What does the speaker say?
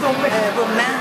Không hề vùng nang